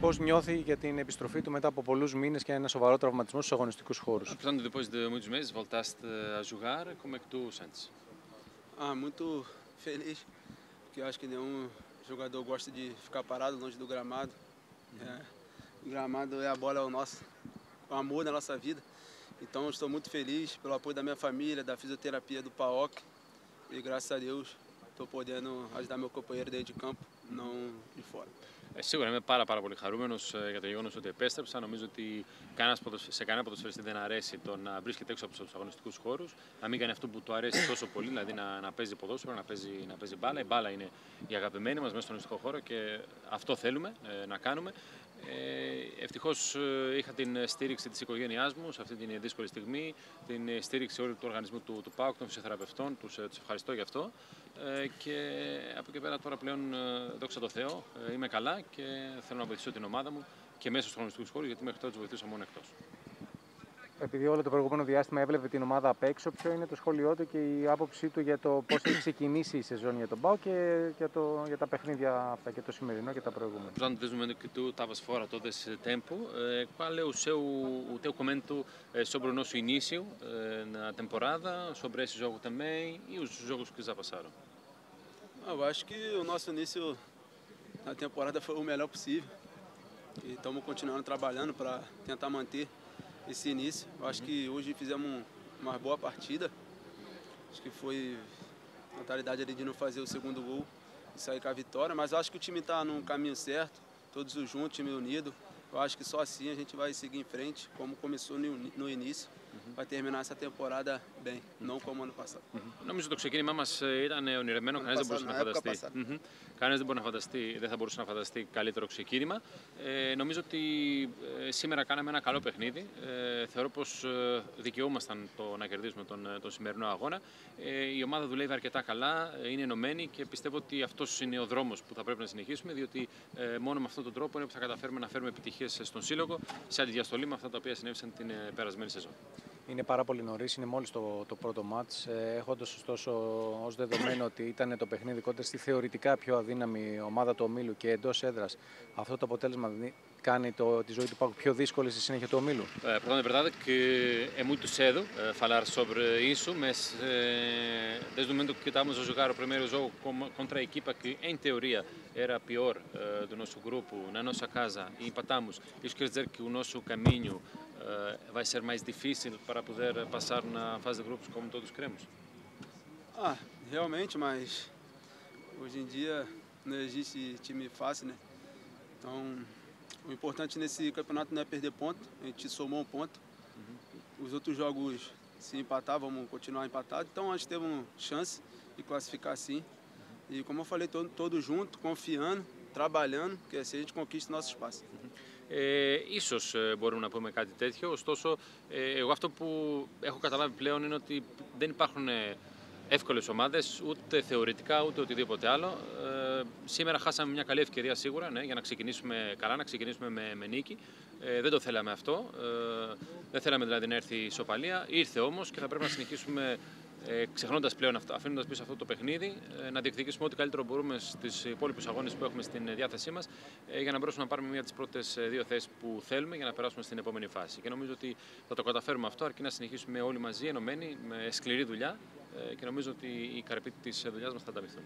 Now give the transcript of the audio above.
Πώ nhothi για την επιστροφή του μετά από πολλού μήνε και ένα σοβαρό τραυματισμό στου αγωνιστικού χώρου. Portanto, depois de muitos meses voltaste a jogar, como é que tu sentes? Ah, muito feliz, porque eu acho que nenhum jogador gosta de ficar parado longe do gramado. É, o gramado é a bola, é o nosso o amor da nossa vida. Então estou muito feliz pelo apoio da minha família, da fisioterapia do PAOC e graças a Deus estou podendo ajudar meu companheiro dentro de campo, não de fora. Ε, σίγουρα είμαι πάρα, πάρα πολύ χαρούμενος για το γεγονός ότι επέστρεψα. Νομίζω ότι κανένας, σε κανένα ποδοσφαιριστή δεν αρέσει το να βρίσκεται έξω από τους αγωνιστικούς χώρους, να μην κάνει αυτό που του αρέσει τόσο πολύ, δηλαδή να, να παίζει ποδόσφαιρο, να παίζει, να παίζει μπάλα. Η μπάλα είναι η αγαπημένη μας μέσα στον αγωνιστικό χώρο και αυτό θέλουμε ε, να κάνουμε. Ε, Ευτυχώς ε, είχα την στήριξη της οικογένειάς μου σε αυτή την δύσκολη στιγμή, την στήριξη όλου του οργανισμού του, του ΠΑΟΚ, των φυσιοθεραπευτών. Τους τους ευχαριστώ γι' αυτό. Ε, και από εκεί πέρα τώρα πλέον, ε, δόξα τω Θεώ, ε, είμαι καλά και θέλω να βοηθήσω την ομάδα μου και μέσα στους αγωνιστικούς χώρους, γιατί μέχρι τώρα τους βοηθούσα μόνο εκτός. Επειδή όλο το προηγούμενο διάστημα έβλεπε την ομάδα απ' έξω, ποιο είναι το σχόλιο του και η άποψή του για το πώ έχει ξεκινήσει η σεζόν για τον Πάο και για, το, για τα παιχνίδια αυτά και το σημερινό και τα προηγούμενα. Portanto, desde o momento que tu estavas fora todo esse tempo, eh, qual é o, seu, o teu comento eh, sobre o nosso início eh, na temporada, sobre esse jogo também e os jogos que já passaram? Ah, Eu acho que o nosso início na temporada foi o melhor possível e estamos continuando trabalhando para tentar manter esse início. Eu acho que hoje fizemos um- uma boa partida. Acho que foi mentalidade ali de não fazer o segundo gol e sair com a vitória, mas eu acho que o time está num caminho certo, todos juntos, time unido. Eu acho que só assim a gente vai seguir em frente, como começou no, no início, vai terminar essa temporada bem, não como ano passado. Νομίζω το ξεκίνημά μας ήταν ονειρεμένο. Κανένα δεν μπορούσε να Έπασα, έπακα φανταστεί. πάσα. Μμμ. Κανένα δεν, μπορεί να φανταστεί, δεν θα μπορούσε να φανταστεί καλύτερο ξεκίνημα. Ε, νομίζω ότι ε, σήμερα κάναμε ένα καλό παιχνίδι. Ε, θεωρώ πως ε, δικαιούμασταν το να κερδίσουμε τον, ε, τον σημερινό αγώνα. Ε, η ομάδα δουλεύει αρκετά καλά, ε, είναι ενωμένη και πιστεύω ότι αυτός είναι ο δρόμος που θα πρέπει να συνεχίσουμε, διότι ε, μόνο με αυτόν τον τρόπο είναι που θα καταφέρουμε να φέρουμε επιτυχίες στον Σύλλογο σε αντιδιαστολή με αυτά τα οποία συνέβησαν την ε, περασμένη σεζόν. Είναι πάρα πολύ νωρίς, είναι μόλις το, το πρώτο μάτς. Έχοντας ωστόσο ως δεδομένο ότι ήταν το παιχνίδι κοντά στη θεωρητικά πιο αδύναμη ομάδα του ομίλου και εντός έδρας, αυτό το αποτέλεσμα δι- κάνει το, τη ζωή του Πάκου πιο δύσκολη στη συνέχεια του ομίλου. Eh, Perdão, é verdade que é muito cedo eh, falar sobre isso, mas eh, desde o momento que estávamos a jogar o primeiro jogo com- contra a equipa que, em teoria, era a pior eh, do nosso grupo, na nossa casa, e empatamos, isso quer dizer que o nosso caminho eh, vai ser mais difícil para poder passar na fase de grupos como todos queremos? Ah, realmente, mas hoje em dia não existe time fácil, né? Então, o importante nesse campeonato não é perder ponto, a gente somou um ponto. Os outros jogos, se empatar, vamos continuar empatado. Então, a gente teve uma chance de classificar sim. E como eu falei, todo, todo junto, confiando, trabalhando, que assim a gente conquista o nosso espaço. Ε, ίσως ε, μπορούμε να πούμε κάτι τέτοιο, ωστόσο ε, εγώ αυτό που έχω καταλάβει πλέον είναι ότι δεν υπάρχουν ε, εύκολες ομάδες, ούτε θεωρητικά ούτε οτιδήποτε άλλο. Ε, σήμερα χάσαμε μια καλή ευκαιρία σίγουρα ναι, για να ξεκινήσουμε καλά, να ξεκινήσουμε με, με νίκη. Ε, δεν το θέλαμε αυτό, ε, δεν θέλαμε δηλαδή να έρθει η ισοπαλία, ήρθε όμως και θα πρέπει να συνεχίσουμε ε, ξεχνώντας πλέον αυτό, αφήνοντας πίσω αυτό το παιχνίδι, ε, να διεκδικήσουμε ό,τι καλύτερο μπορούμε στις υπόλοιπους αγώνες που έχουμε στην ε, διάθεσή μας ε, για να μπορέσουμε να πάρουμε μία από τις πρώτες δύο θέσεις που θέλουμε για να περάσουμε στην επόμενη φάση. Και νομίζω ότι θα το καταφέρουμε αυτό αρκεί να συνεχίσουμε όλοι μαζί, ενωμένοι, με σκληρή δουλειά ε, και νομίζω ότι οι καρποί της δουλειάς μας θα ανταμυφθούν.